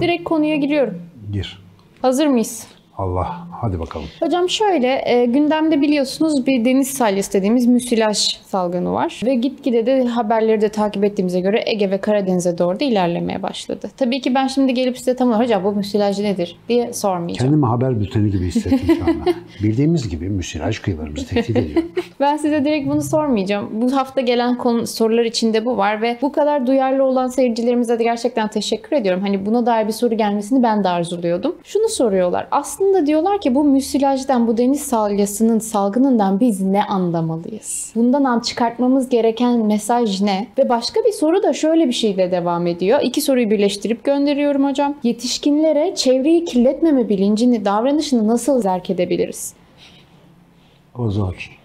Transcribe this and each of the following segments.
Direkt konuya giriyorum. Gir. Hazır mıyız? Allah. Hadi bakalım. Hocam şöyle, e, gündemde biliyorsunuz bir deniz salyası dediğimiz müsilaj salgını var. Ve gitgide de haberleri de takip ettiğimize göre Ege ve Karadeniz'e doğru da ilerlemeye başladı. Tabii ki ben şimdi gelip size tam olarak hocam bu müsilaj nedir diye sormayacağım. Kendimi haber bülteni gibi hissettim şu anda. Bildiğimiz gibi müsilaj kıyılarımızı tehdit ediyor. Ben size direkt bunu sormayacağım. Bu hafta gelen konu, sorular içinde bu var ve bu kadar duyarlı olan seyircilerimize de gerçekten teşekkür ediyorum. Hani buna dair bir soru gelmesini ben de arzuluyordum. Şunu soruyorlar. Aslında diyorlar ki bu müsilajdan, bu deniz salyasının salgınından biz ne anlamalıyız? Bundan an çıkartmamız gereken mesaj ne? Ve başka bir soru da şöyle bir şeyle devam ediyor. İki soruyu birleştirip gönderiyorum hocam. Yetişkinlere çevreyi kirletmeme bilincini, davranışını nasıl zerk edebiliriz? O zor.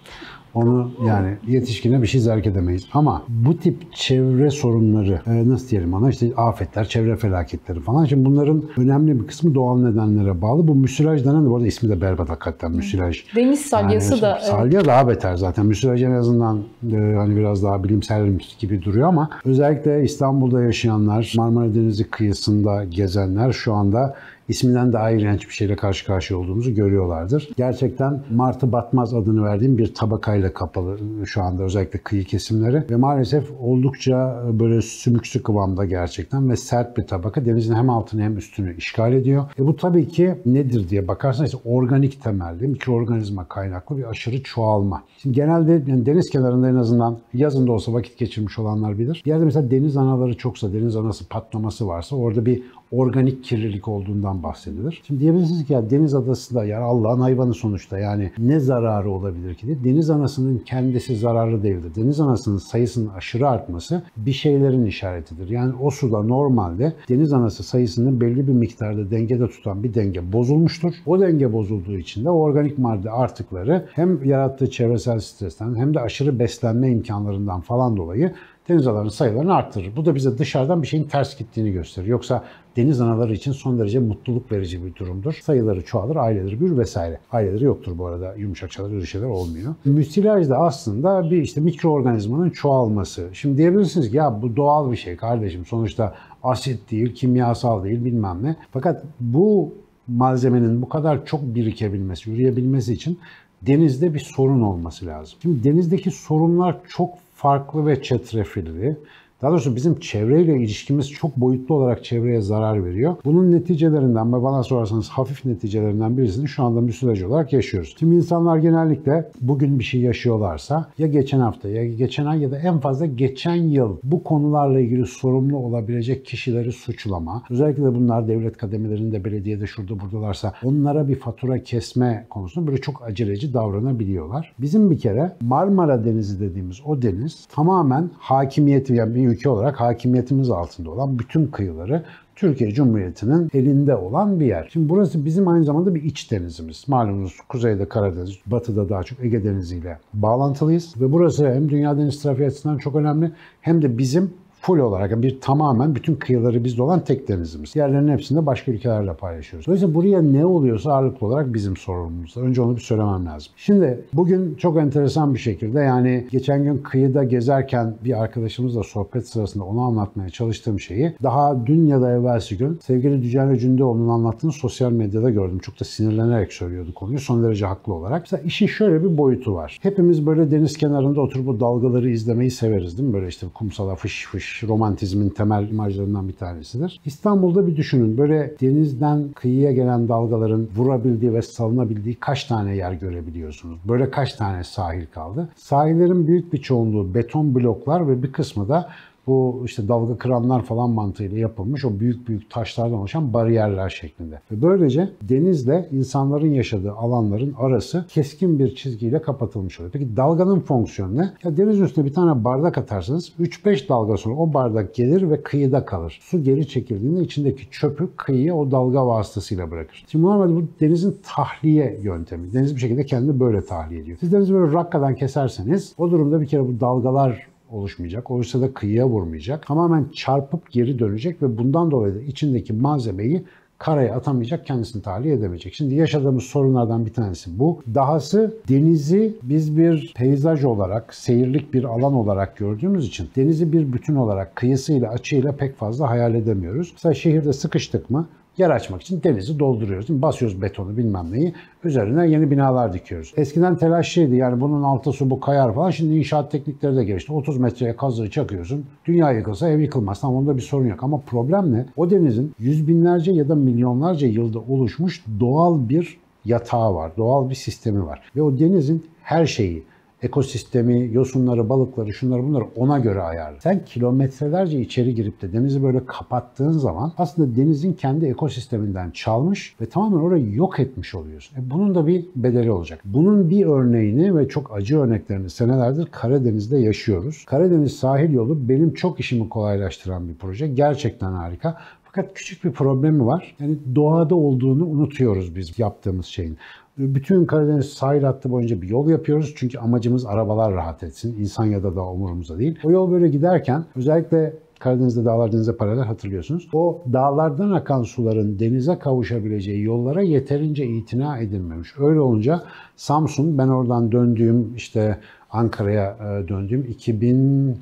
Onu yani yetişkine bir şey zerk edemeyiz. Ama bu tip çevre sorunları e, nasıl diyelim ona işte afetler, çevre felaketleri falan. Şimdi bunların önemli bir kısmı doğal nedenlere bağlı. Bu müsilaj denen de bu arada ismi de berbat hakikaten müsilaj. Deniz salyası Yani da evet. Salya daha beter zaten. Müsilaj en azından e, hani biraz daha bilimsel gibi duruyor ama özellikle İstanbul'da yaşayanlar, Marmara Denizi kıyısında gezenler şu anda isminden daha iğrenç bir şeyle karşı karşıya olduğumuzu görüyorlardır. Gerçekten Martı Batmaz adını verdiğim bir tabakayla kapalı şu anda özellikle kıyı kesimleri ve maalesef oldukça böyle sümüksü kıvamda gerçekten ve sert bir tabaka. Denizin hem altını hem üstünü işgal ediyor. E bu tabii ki nedir diye bakarsanız işte organik temelli, mikroorganizma kaynaklı bir aşırı çoğalma. Şimdi genelde yani deniz kenarında en azından yazın da olsa vakit geçirmiş olanlar bilir. Bir yerde mesela deniz anaları çoksa, deniz anası patlaması varsa orada bir organik kirlilik olduğundan bahsedilir. Şimdi diyebilirsiniz ki ya deniz adasında yani Allah'ın hayvanı sonuçta yani ne zararı olabilir ki diye. Deniz anasının kendisi zararlı değildir. Deniz anasının sayısının aşırı artması bir şeylerin işaretidir. Yani o suda normalde deniz anası sayısının belli bir miktarda dengede tutan bir denge bozulmuştur. O denge bozulduğu için de organik madde artıkları hem yarattığı çevresel stresten hem de aşırı beslenme imkanlarından falan dolayı deniz analarının sayılarını arttırır. Bu da bize dışarıdan bir şeyin ters gittiğini gösterir. Yoksa deniz anaları için son derece mutluluk verici bir durumdur. Sayıları çoğalır, aileleri büyür vesaire. Aileleri yoktur bu arada. Yumuşak şeyler, öyle şeyler olmuyor. Müsilaj da aslında bir işte mikroorganizmanın çoğalması. Şimdi diyebilirsiniz ki ya bu doğal bir şey kardeşim. Sonuçta asit değil, kimyasal değil bilmem ne. Fakat bu malzemenin bu kadar çok birikebilmesi, yürüyebilmesi için denizde bir sorun olması lazım. Şimdi denizdeki sorunlar çok farklı ve çetrefilli. Daha doğrusu bizim çevreyle ilişkimiz çok boyutlu olarak çevreye zarar veriyor. Bunun neticelerinden ve bana sorarsanız hafif neticelerinden birisini şu anda müsilaj olarak yaşıyoruz. Tüm insanlar genellikle bugün bir şey yaşıyorlarsa ya geçen hafta ya geçen ay ya da en fazla geçen yıl bu konularla ilgili sorumlu olabilecek kişileri suçlama. Özellikle de bunlar devlet kademelerinde, belediyede şurada buradalarsa onlara bir fatura kesme konusunda böyle çok aceleci davranabiliyorlar. Bizim bir kere Marmara Denizi dediğimiz o deniz tamamen hakimiyeti yani bir ülke olarak hakimiyetimiz altında olan bütün kıyıları Türkiye Cumhuriyeti'nin elinde olan bir yer. Şimdi burası bizim aynı zamanda bir iç denizimiz. Malumunuz kuzeyde Karadeniz, batıda daha çok Ege Denizi ile bağlantılıyız. Ve burası hem dünya deniz trafiği açısından çok önemli hem de bizim full olarak bir tamamen bütün kıyıları bizde olan tek denizimiz. Diğerlerinin hepsini de başka ülkelerle paylaşıyoruz. Dolayısıyla buraya ne oluyorsa ağırlıklı olarak bizim sorumluluğumuz. Önce onu bir söylemem lazım. Şimdi bugün çok enteresan bir şekilde yani geçen gün kıyıda gezerken bir arkadaşımızla sohbet sırasında onu anlatmaya çalıştığım şeyi daha dün ya da evvelsi gün sevgili Dücenli Cündoğlu'nun anlattığını sosyal medyada gördüm. Çok da sinirlenerek söylüyordu konuyu. Son derece haklı olarak. Mesela işin şöyle bir boyutu var. Hepimiz böyle deniz kenarında oturup bu dalgaları izlemeyi severiz değil mi? Böyle işte kumsala fış fış romantizmin temel imajlarından bir tanesidir. İstanbul'da bir düşünün. Böyle denizden kıyıya gelen dalgaların vurabildiği ve salınabildiği kaç tane yer görebiliyorsunuz? Böyle kaç tane sahil kaldı? Sahillerin büyük bir çoğunluğu beton bloklar ve bir kısmı da bu işte dalga kıranlar falan mantığıyla yapılmış o büyük büyük taşlardan oluşan bariyerler şeklinde. Ve böylece denizle insanların yaşadığı alanların arası keskin bir çizgiyle kapatılmış oluyor. Peki dalganın fonksiyonu ne? Ya deniz üstüne bir tane bardak atarsanız 3-5 dalga sonra o bardak gelir ve kıyıda kalır. Su geri çekildiğinde içindeki çöpü kıyıya o dalga vasıtasıyla bırakır. Şimdi normalde bu denizin tahliye yöntemi. Deniz bir şekilde kendini böyle tahliye ediyor. Siz denizi böyle rakkadan keserseniz o durumda bir kere bu dalgalar oluşmayacak. Oysa da kıyıya vurmayacak. Tamamen çarpıp geri dönecek ve bundan dolayı da içindeki malzemeyi karaya atamayacak, kendisini tahliye edemeyecek. Şimdi yaşadığımız sorunlardan bir tanesi bu. Dahası denizi biz bir peyzaj olarak, seyirlik bir alan olarak gördüğümüz için denizi bir bütün olarak kıyısıyla, açıyla pek fazla hayal edemiyoruz. Mesela şehirde sıkıştık mı yer açmak için denizi dolduruyoruz. Mi? Basıyoruz betonu bilmem neyi. Üzerine yeni binalar dikiyoruz. Eskiden telaşlıydı yani bunun altı su bu kayar falan. Şimdi inşaat teknikleri de gelişti. 30 metreye kazığı çakıyorsun. Dünya yıkılsa ev yıkılmaz. Tamam onda bir sorun yok. Ama problem ne? O denizin yüz binlerce ya da milyonlarca yılda oluşmuş doğal bir yatağı var. Doğal bir sistemi var. Ve o denizin her şeyi ekosistemi, yosunları, balıkları, şunları bunları ona göre ayarlı. Sen kilometrelerce içeri girip de denizi böyle kapattığın zaman aslında denizin kendi ekosisteminden çalmış ve tamamen orayı yok etmiş oluyorsun. E bunun da bir bedeli olacak. Bunun bir örneğini ve çok acı örneklerini senelerdir Karadeniz'de yaşıyoruz. Karadeniz sahil yolu benim çok işimi kolaylaştıran bir proje. Gerçekten harika. Fakat küçük bir problemi var. Yani doğada olduğunu unutuyoruz biz yaptığımız şeyin. Bütün Karadeniz sahil hattı boyunca bir yol yapıyoruz. Çünkü amacımız arabalar rahat etsin. İnsan ya da dağ umurumuzda değil. O yol böyle giderken özellikle Karadeniz'de dağlar denize paralel hatırlıyorsunuz. O dağlardan akan suların denize kavuşabileceği yollara yeterince itina edilmemiş. Öyle olunca Samsun ben oradan döndüğüm işte Ankara'ya döndüğüm 2000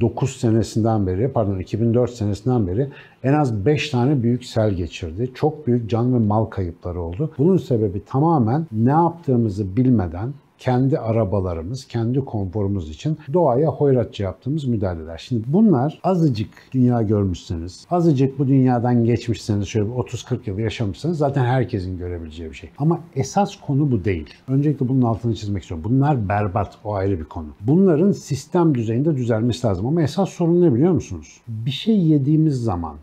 9 senesinden beri, pardon 2004 senesinden beri en az 5 tane büyük sel geçirdi. Çok büyük can ve mal kayıpları oldu. Bunun sebebi tamamen ne yaptığımızı bilmeden kendi arabalarımız, kendi konforumuz için doğaya hoyratça yaptığımız müdahaleler. Şimdi bunlar azıcık dünya görmüşseniz, azıcık bu dünyadan geçmişseniz, şöyle 30-40 yıl yaşamışsanız zaten herkesin görebileceği bir şey. Ama esas konu bu değil. Öncelikle bunun altını çizmek istiyorum. Bunlar berbat, o ayrı bir konu. Bunların sistem düzeyinde düzelmesi lazım. Ama esas sorun ne biliyor musunuz? Bir şey yediğimiz zaman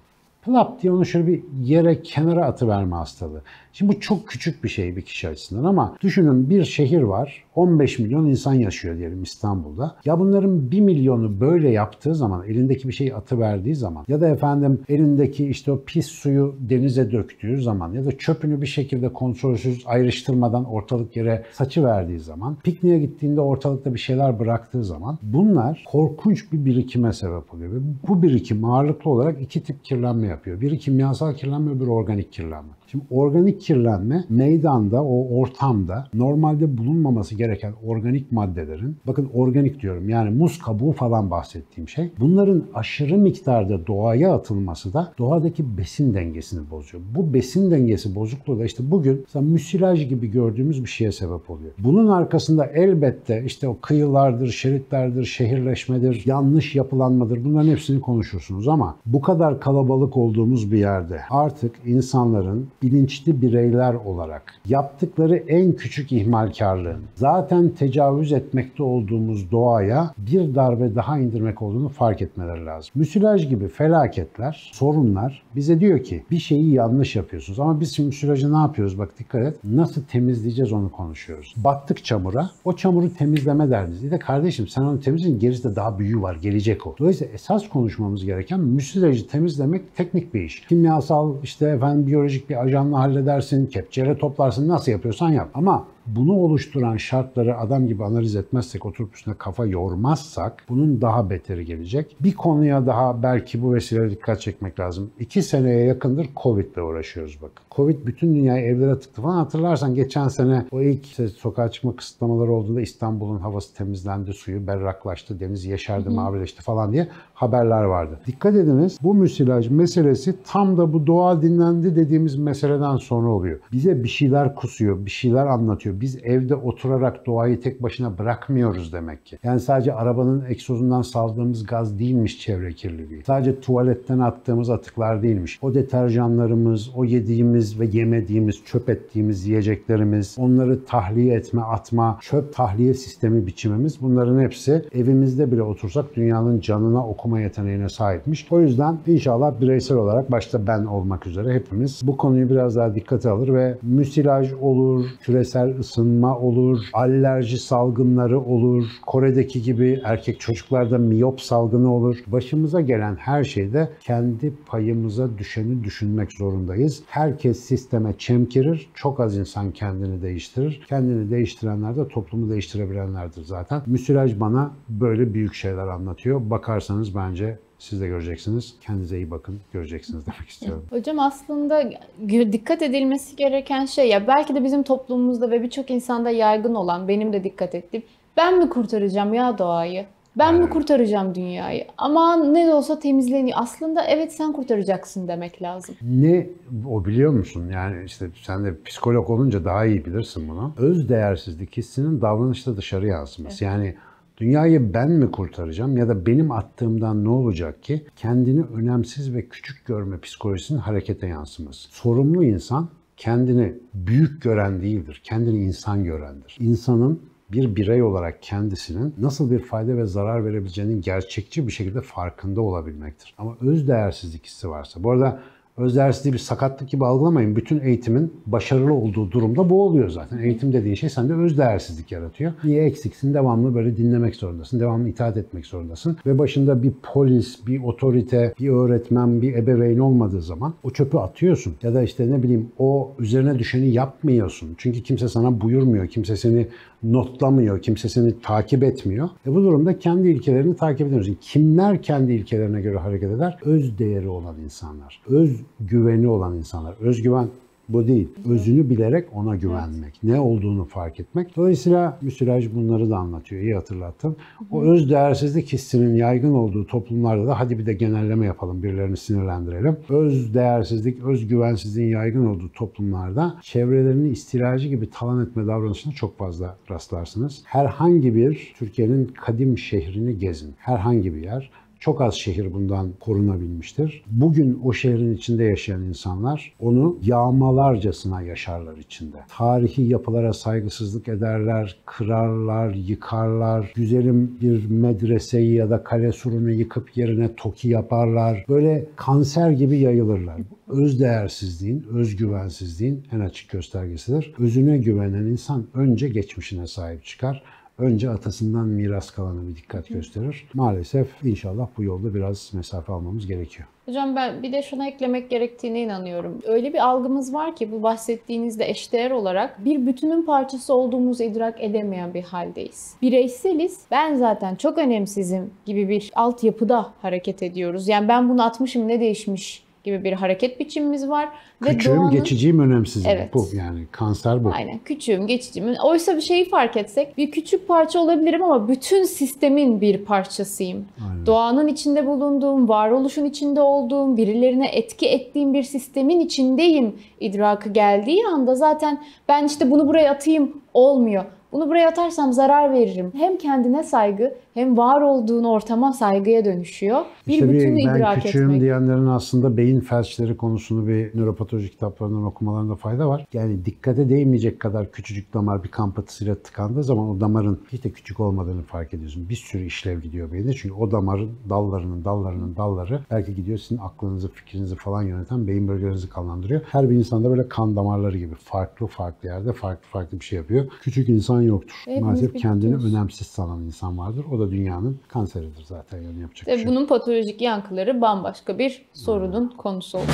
plap diye onu şöyle bir yere kenara atıverme hastalığı. Şimdi bu çok küçük bir şey bir kişi açısından ama düşünün bir şehir var. 15 milyon insan yaşıyor diyelim İstanbul'da. Ya bunların 1 milyonu böyle yaptığı zaman, elindeki bir şeyi atıverdiği zaman ya da efendim elindeki işte o pis suyu denize döktüğü zaman ya da çöpünü bir şekilde kontrolsüz ayrıştırmadan ortalık yere saçı verdiği zaman, pikniğe gittiğinde ortalıkta bir şeyler bıraktığı zaman bunlar korkunç bir birikime sebep oluyor. Ve bu birikim ağırlıklı olarak iki tip kirlenme yapıyor. Biri kimyasal kirlenme, öbürü organik kirlenme. Şimdi organik kirlenme meydanda, o ortamda normalde bulunmaması gereken organik maddelerin, bakın organik diyorum yani muz kabuğu falan bahsettiğim şey, bunların aşırı miktarda doğaya atılması da doğadaki besin dengesini bozuyor. Bu besin dengesi bozukluğu da işte bugün mesela müsilaj gibi gördüğümüz bir şeye sebep oluyor. Bunun arkasında elbette işte o kıyılardır, şeritlerdir, şehirleşmedir, yanlış yapılanmadır bunların hepsini konuşursunuz ama bu kadar kalabalık olduğumuz bir yerde artık insanların bilinçli bireyler olarak yaptıkları en küçük ihmalkarlığın zaten tecavüz etmekte olduğumuz doğaya bir darbe daha indirmek olduğunu fark etmeleri lazım. Müsilaj gibi felaketler, sorunlar bize diyor ki bir şeyi yanlış yapıyorsunuz. Ama biz şimdi müsilajı ne yapıyoruz? Bak dikkat et. Nasıl temizleyeceğiz onu konuşuyoruz. Battık çamura. O çamuru temizleme derdiniz. De kardeşim sen onu temizleyin gerisi daha büyüğü var. Gelecek o. Dolayısıyla esas konuşmamız gereken müsilajı temizlemek teknik bir iş. Kimyasal işte efendim biyolojik bir ajanla halledersin, kepçeyle toplarsın nasıl yapıyorsan yap. Ama bunu oluşturan şartları adam gibi analiz etmezsek, oturup üstüne kafa yormazsak bunun daha beteri gelecek. Bir konuya daha belki bu vesileyle dikkat çekmek lazım. İki seneye yakındır Covid ile uğraşıyoruz bakın. Covid bütün dünyayı evlere tıktı falan. Hatırlarsan geçen sene o ilk işte sokağa çıkma kısıtlamaları olduğunda İstanbul'un havası temizlendi, suyu berraklaştı, deniz yeşerdi, mavileşti falan diye haberler vardı. Dikkat ediniz bu müsilaj meselesi tam da bu doğa dinlendi dediğimiz meseleden sonra oluyor. Bize bir şeyler kusuyor, bir şeyler anlatıyor. Biz evde oturarak doğayı tek başına bırakmıyoruz demek ki. Yani sadece arabanın egzozundan saldığımız gaz değilmiş çevre kirliliği. Sadece tuvaletten attığımız atıklar değilmiş. O deterjanlarımız, o yediğimiz ve yemediğimiz, çöp ettiğimiz yiyeceklerimiz, onları tahliye etme, atma, çöp tahliye sistemi biçimimiz bunların hepsi evimizde bile otursak dünyanın canına okuma yeteneğine sahipmiş. O yüzden inşallah bireysel olarak başta ben olmak üzere hepimiz bu konuyu biraz daha dikkate alır ve müsilaj olur, küresel ısınma olur, alerji salgınları olur, Kore'deki gibi erkek çocuklarda miyop salgını olur. Başımıza gelen her şeyde kendi payımıza düşeni düşünmek zorundayız. Herkes sisteme çemkirir, çok az insan kendini değiştirir. Kendini değiştirenler de toplumu değiştirebilenlerdir zaten. Müsilaj bana böyle büyük şeyler anlatıyor. Bakarsanız bence Siz de göreceksiniz. Kendinize iyi bakın. Göreceksiniz demek istiyorum. Hocam aslında dikkat edilmesi gereken şey ya belki de bizim toplumumuzda ve birçok insanda yaygın olan benim de dikkat ettiğim ben mi kurtaracağım ya doğayı? Ben mi kurtaracağım dünyayı? Ama ne de olsa temizleniyor. Aslında evet sen kurtaracaksın demek lazım. Ne o biliyor musun? Yani işte sen de psikolog olunca daha iyi bilirsin bunu. Öz değersizlik hissinin davranışta dışarı yansıması. Yani dünyayı ben mi kurtaracağım ya da benim attığımdan ne olacak ki? Kendini önemsiz ve küçük görme psikolojisinin harekete yansıması. Sorumlu insan kendini büyük gören değildir. Kendini insan görendir. İnsanın bir birey olarak kendisinin nasıl bir fayda ve zarar verebileceğinin gerçekçi bir şekilde farkında olabilmektir. Ama öz değersizlik hissi varsa, bu arada öz değersizliği bir sakatlık gibi algılamayın. Bütün eğitimin başarılı olduğu durumda bu oluyor zaten. Eğitim dediğin şey sende öz değersizlik yaratıyor. Niye eksiksin? Devamlı böyle dinlemek zorundasın. Devamlı itaat etmek zorundasın. Ve başında bir polis, bir otorite, bir öğretmen, bir ebeveyn olmadığı zaman o çöpü atıyorsun. Ya da işte ne bileyim o üzerine düşeni yapmıyorsun. Çünkü kimse sana buyurmuyor. Kimse seni notlamıyor, kimse seni takip etmiyor. E bu durumda kendi ilkelerini takip ediyorsun. Kimler kendi ilkelerine göre hareket eder? Öz değeri olan insanlar, öz güveni olan insanlar. Özgüven bu değil. Özünü bilerek ona güvenmek. Ne olduğunu fark etmek. Dolayısıyla müsilaj bunları da anlatıyor. İyi hatırlattın. O öz değersizlik hissinin yaygın olduğu toplumlarda da hadi bir de genelleme yapalım. Birilerini sinirlendirelim. Öz değersizlik, öz güvensizliğin yaygın olduğu toplumlarda çevrelerini istilacı gibi talan etme davranışına çok fazla rastlarsınız. Herhangi bir Türkiye'nin kadim şehrini gezin. Herhangi bir yer. Çok az şehir bundan korunabilmiştir. Bugün o şehrin içinde yaşayan insanlar onu yağmalarcasına yaşarlar içinde. Tarihi yapılara saygısızlık ederler, kırarlar, yıkarlar. Güzelim bir medreseyi ya da kale surunu yıkıp yerine toki yaparlar. Böyle kanser gibi yayılırlar. Öz değersizliğin, özgüvensizliğin en açık göstergesidir. Özüne güvenen insan önce geçmişine sahip çıkar önce atasından miras kalanı bir dikkat gösterir. Maalesef inşallah bu yolda biraz mesafe almamız gerekiyor. Hocam ben bir de şuna eklemek gerektiğine inanıyorum. Öyle bir algımız var ki bu bahsettiğinizde eşdeğer olarak bir bütünün parçası olduğumuzu idrak edemeyen bir haldeyiz. Bireyseliz, ben zaten çok önemsizim gibi bir altyapıda hareket ediyoruz. Yani ben bunu atmışım ne değişmiş gibi bir hareket biçimimiz var. Küçüğüm, doğanın... geçiciyim, önemsizim. Evet. Bu yani kanser bu. Aynen. Küçüğüm, geçiciyim. Oysa bir şeyi fark etsek bir küçük parça olabilirim ama bütün sistemin bir parçasıyım. Aynen. Doğanın içinde bulunduğum, varoluşun içinde olduğum, birilerine etki ettiğim bir sistemin içindeyim idrakı geldiği anda zaten ben işte bunu buraya atayım olmuyor. Bunu buraya atarsam zarar veririm. Hem kendine saygı hem var olduğun ortama saygıya dönüşüyor. Bir İşte bütünü bir, ben idrak küçüğüm etmek. diyenlerin aslında beyin felçleri konusunu bir nöropatoloji kitaplarından okumalarında fayda var. Yani dikkate değmeyecek kadar küçücük damar bir kan patısıyla tıkandığı zaman o damarın hiç de küçük olmadığını fark ediyorsun. Bir sürü işlev gidiyor beyinde. Çünkü o damarın dallarının dallarının dalları belki gidiyor sizin aklınızı, fikrinizi falan yöneten beyin bölgelerinizi kanlandırıyor. Her bir insanda böyle kan damarları gibi farklı farklı yerde farklı farklı bir şey yapıyor. Küçük insan yoktur. Hepimiz Maalesef kendini önemsiz sanan insan vardır. O da dünyanın kanseridir zaten yani yapacak bir Ve şey. yok. bunun patolojik yankıları bambaşka bir sorunun konusu olur.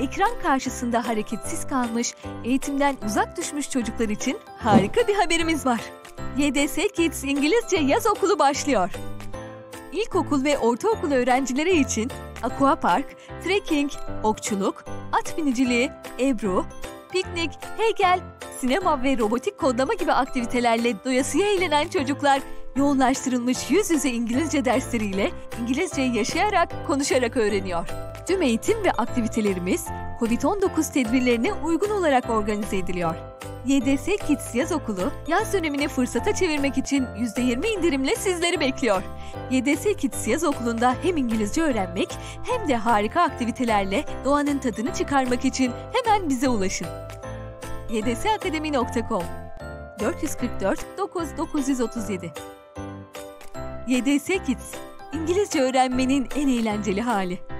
Ekran karşısında hareketsiz kalmış, eğitimden uzak düşmüş çocuklar için harika bir haberimiz var. YDS Kids İngilizce Yaz Okulu başlıyor. İlkokul ve ortaokul öğrencileri için aquapark, trekking, okçuluk, at biniciliği, ebru, piknik, heykel, sinema ve robotik kodlama gibi aktivitelerle doyasıya eğlenen çocuklar yoğunlaştırılmış yüz yüze İngilizce dersleriyle İngilizceyi yaşayarak, konuşarak öğreniyor. Tüm eğitim ve aktivitelerimiz COVID-19 tedbirlerine uygun olarak organize ediliyor. YDS Kids Yaz Okulu, yaz dönemini fırsata çevirmek için %20 indirimle sizleri bekliyor. YDS Kids Yaz Okulu'nda hem İngilizce öğrenmek hem de harika aktivitelerle doğanın tadını çıkarmak için hemen bize ulaşın. ydsakademi.com 444 9 937 YDS Kids, İngilizce öğrenmenin en eğlenceli hali.